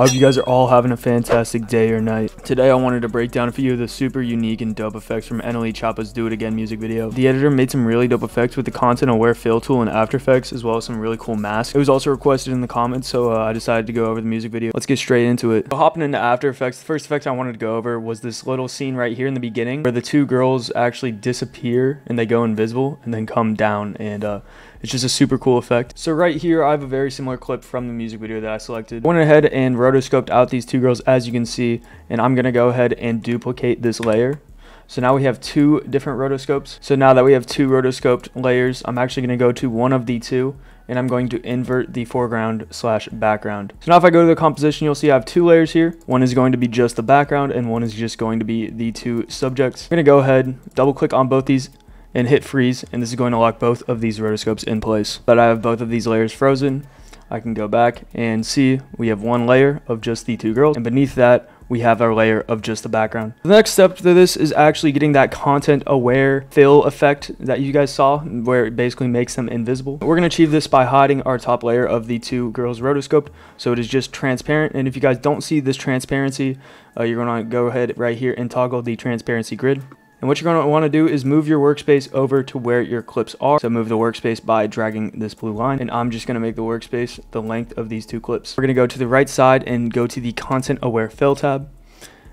I hope you guys are all having a fantastic day or night. Today I wanted to break down a few of the super unique and dope effects from NLE Choppa's Do It Again music video. The editor made some really dope effects with the content aware fill tool and After Effects as well as some really cool masks. It was also requested in the comments so uh, I decided to go over the music video. Let's get straight into it. So hopping into After Effects, the first effect I wanted to go over was this little scene right here in the beginning where the two girls actually disappear and they go invisible and then come down and uh, it's just a super cool effect. So right here, I have a very similar clip from the music video that I selected. Went ahead and rotoscoped out these two girls as you can see, and I'm gonna go ahead and duplicate this layer. So now we have two different rotoscopes. So now that we have two rotoscoped layers, I'm actually gonna go to one of the two and I'm going to invert the foreground slash background. So now if I go to the composition, you'll see I have two layers here. One is going to be just the background and one is just going to be the two subjects. I'm gonna go ahead, double click on both these and hit freeze and this is going to lock both of these rotoscopes in place. But I have both of these layers frozen. I can go back and see we have one layer of just the two girls and beneath that we have our layer of just the background. The next step to this is actually getting that content aware fill effect that you guys saw where it basically makes them invisible. We're going to achieve this by hiding our top layer of the two girls rotoscope so it is just transparent and if you guys don't see this transparency uh, you're going to go ahead right here and toggle the transparency grid and what you're going to want to do is move your workspace over to where your clips are. So move the workspace by dragging this blue line. And I'm just going to make the workspace the length of these two clips. We're going to go to the right side and go to the content aware fill tab.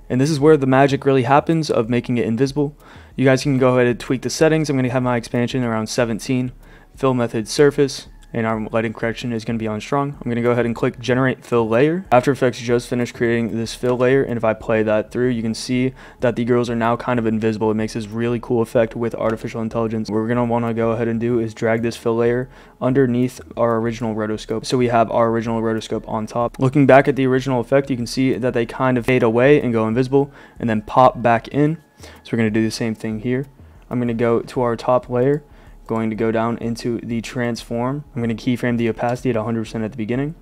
And this is where the magic really happens of making it invisible. You guys can go ahead and tweak the settings. I'm going to have my expansion around 17. Fill method surface and our lighting correction is going to be on strong. I'm going to go ahead and click generate fill layer. After Effects just finished creating this fill layer and if I play that through you can see that the girls are now kind of invisible. It makes this really cool effect with artificial intelligence. What we're going to want to go ahead and do is drag this fill layer underneath our original rotoscope. So we have our original rotoscope on top. Looking back at the original effect you can see that they kind of fade away and go invisible and then pop back in. So we're going to do the same thing here. I'm going to go to our top layer going to go down into the transform. I'm going to keyframe the opacity at 100% at the beginning.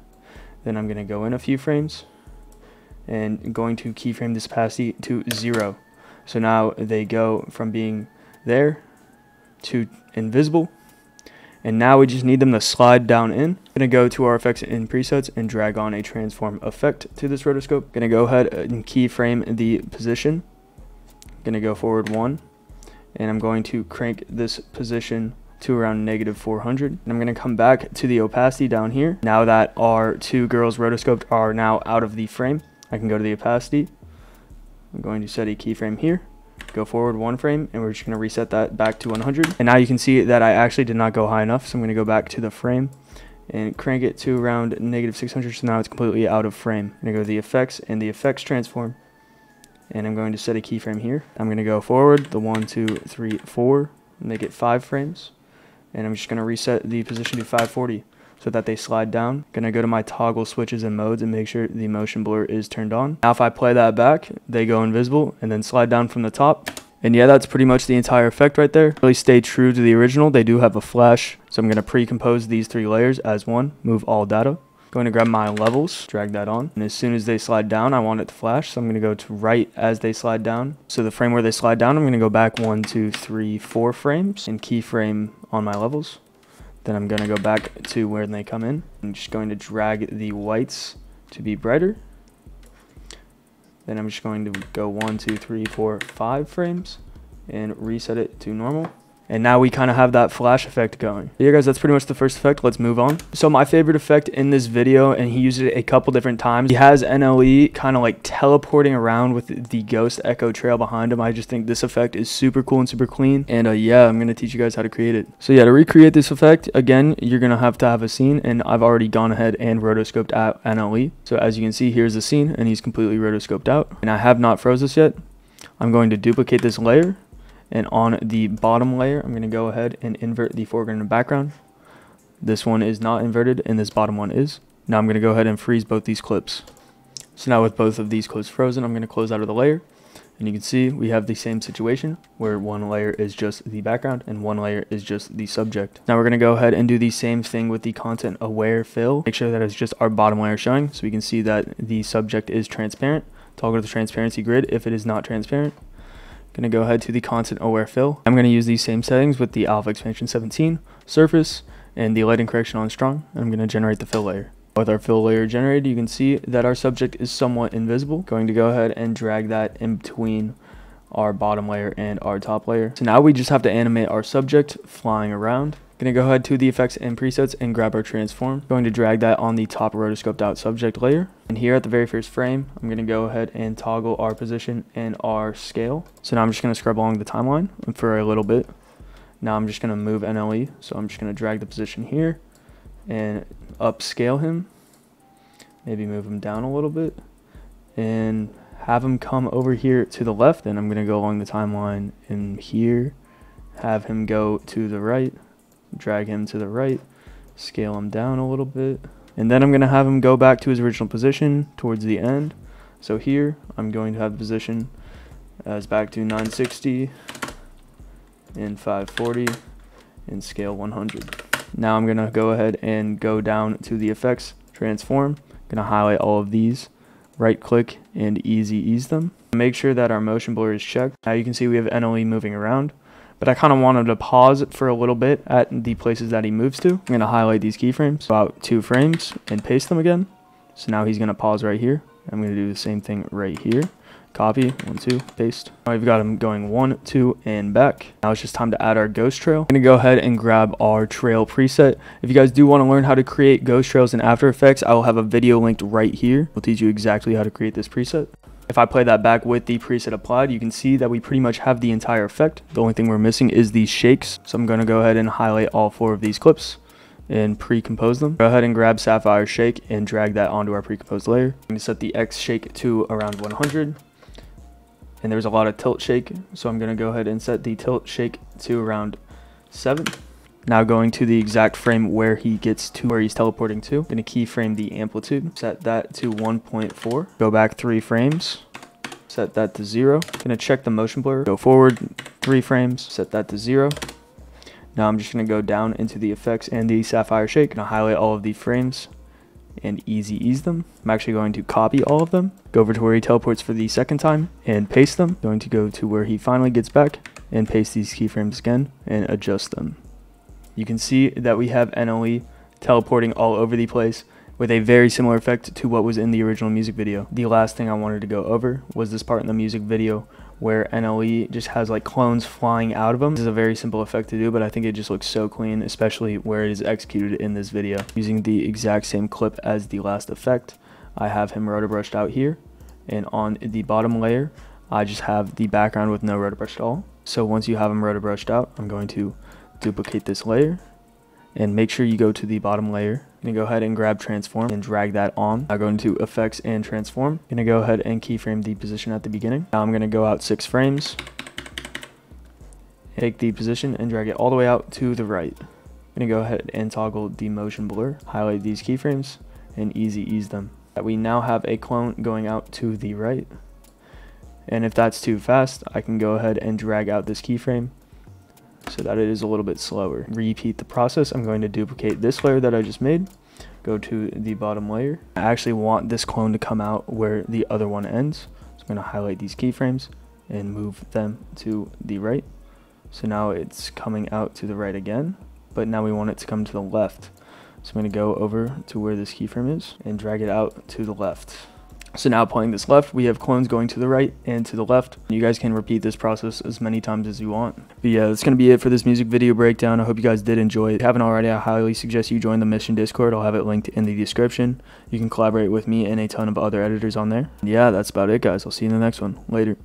Then I'm going to go in a few frames and going to keyframe this opacity to zero. So now they go from being there to invisible. And now we just need them to slide down in. I'm going to go to our effects in presets and drag on a transform effect to this rotoscope. Going to go ahead and keyframe the position. Going to go forward one and I'm going to crank this position to around negative 400 and I'm going to come back to the opacity down here. Now that our two girls rotoscoped are now out of the frame I can go to the opacity. I'm going to set a keyframe here go forward one frame and we're just going to reset that back to 100 and now you can see that I actually did not go high enough so I'm going to go back to the frame and crank it to around negative 600 so now it's completely out of frame. Going to go to the effects and the effects transform and I'm going to set a keyframe here. I'm going to go forward the one, two, three, four, make it five frames, and I'm just going to reset the position to 540 so that they slide down. Going to go to my toggle switches and modes and make sure the motion blur is turned on. Now if I play that back, they go invisible and then slide down from the top. And yeah, that's pretty much the entire effect right there. Really stay true to the original. They do have a flash, so I'm going to pre-compose these three layers as one, move all data. Going to grab my levels, drag that on. And as soon as they slide down, I want it to flash. So I'm going to go to right as they slide down. So the frame where they slide down, I'm going to go back one, two, three, four frames and keyframe on my levels. Then I'm going to go back to where they come in. I'm just going to drag the whites to be brighter. Then I'm just going to go one, two, three, four, five frames and reset it to normal. And now we kind of have that flash effect going. Yeah, guys, that's pretty much the first effect. Let's move on. So my favorite effect in this video, and he used it a couple different times. He has NLE kind of like teleporting around with the ghost echo trail behind him. I just think this effect is super cool and super clean. And uh, yeah, I'm going to teach you guys how to create it. So yeah, to recreate this effect, again, you're going to have to have a scene. And I've already gone ahead and rotoscoped out NLE. So as you can see, here's the scene, and he's completely rotoscoped out. And I have not froze this yet. I'm going to duplicate this layer and on the bottom layer, I'm going to go ahead and invert the foreground and background. This one is not inverted and this bottom one is. Now I'm going to go ahead and freeze both these clips. So now with both of these clips frozen, I'm going to close out of the layer. And you can see we have the same situation where one layer is just the background and one layer is just the subject. Now we're going to go ahead and do the same thing with the content aware fill. Make sure that it's just our bottom layer showing so we can see that the subject is transparent. Toggle the transparency grid if it is not transparent. Gonna go ahead to the content aware fill. I'm gonna use these same settings with the alpha expansion 17, surface, and the lighting correction on strong. I'm gonna generate the fill layer. With our fill layer generated, you can see that our subject is somewhat invisible. Going to go ahead and drag that in between our bottom layer and our top layer. So now we just have to animate our subject flying around. Gonna go ahead to the effects and presets and grab our transform. Going to drag that on the top rotoscoped out subject layer. And here at the very first frame, I'm gonna go ahead and toggle our position and our scale. So now I'm just gonna scrub along the timeline for a little bit. Now I'm just gonna move NLE. So I'm just gonna drag the position here and upscale him. Maybe move him down a little bit and have him come over here to the left. And I'm gonna go along the timeline and here, have him go to the right drag him to the right, scale him down a little bit, and then I'm going to have him go back to his original position towards the end. So here, I'm going to have the position as back to 960 and 540 and scale 100. Now I'm going to go ahead and go down to the effects, transform, going to highlight all of these, right click and easy ease them. Make sure that our motion blur is checked. Now you can see we have NLE moving around but I kind of wanted to pause for a little bit at the places that he moves to. I'm going to highlight these keyframes, about two frames, and paste them again. So now he's going to pause right here. I'm going to do the same thing right here. Copy, one, two, paste. Now we've got him going one, two, and back. Now it's just time to add our ghost trail. I'm to go ahead and grab our trail preset. If you guys do want to learn how to create ghost trails in After Effects, I will have a video linked right here. We'll teach you exactly how to create this preset. If I play that back with the preset applied, you can see that we pretty much have the entire effect. The only thing we're missing is these shakes. So I'm going to go ahead and highlight all four of these clips and pre-compose them. Go ahead and grab Sapphire Shake and drag that onto our pre-composed layer. I'm to set the X shake to around 100. And there's a lot of tilt shake, so I'm going to go ahead and set the tilt shake to around 7. Now going to the exact frame where he gets to where he's teleporting to. To keyframe the amplitude. Set that to 1.4. Go back three frames. Set that to zero. To check the motion blur. Go forward three frames. Set that to zero. Now I'm just to go down into the effects and the sapphire shake. To highlight all of the frames and easy ease them. I'm actually going to copy all of them, go over to where he teleports for the second time and paste them. Going to go to where he finally gets back and paste these keyframes again and adjust them. You can see that we have NLE teleporting all over the place with a very similar effect to what was in the original music video. The last thing I wanted to go over was this part in the music video where NLE just has like clones flying out of them. This is a very simple effect to do, but I think it just looks so clean, especially where it is executed in this video. Using the exact same clip as the last effect, I have him roto brushed out here, and on the bottom layer, I just have the background with no roto brush at all. So once you have him roto brushed out, I'm going to duplicate this layer and make sure you go to the bottom layer. I'm gonna go ahead and grab transform and drag that on. I'll go into effects and transform. I'm gonna go ahead and keyframe the position at the beginning. Now I'm gonna go out six frames, take the position and drag it all the way out to the right. I'm gonna go ahead and toggle the motion blur, highlight these keyframes and easy ease them. We now have a clone going out to the right. And if that's too fast, I can go ahead and drag out this keyframe so that it is a little bit slower. Repeat the process. I'm going to duplicate this layer that I just made, go to the bottom layer. I actually want this clone to come out where the other one ends. So I'm going to highlight these keyframes and move them to the right. So now it's coming out to the right again, but now we want it to come to the left. So I'm going to go over to where this keyframe is and drag it out to the left. So now playing this left, we have clones going to the right and to the left. You guys can repeat this process as many times as you want. But yeah, that's going to be it for this music video breakdown. I hope you guys did enjoy it. If you haven't already, I highly suggest you join the Mission Discord. I'll have it linked in the description. You can collaborate with me and a ton of other editors on there. Yeah, that's about it, guys. I'll see you in the next one. Later.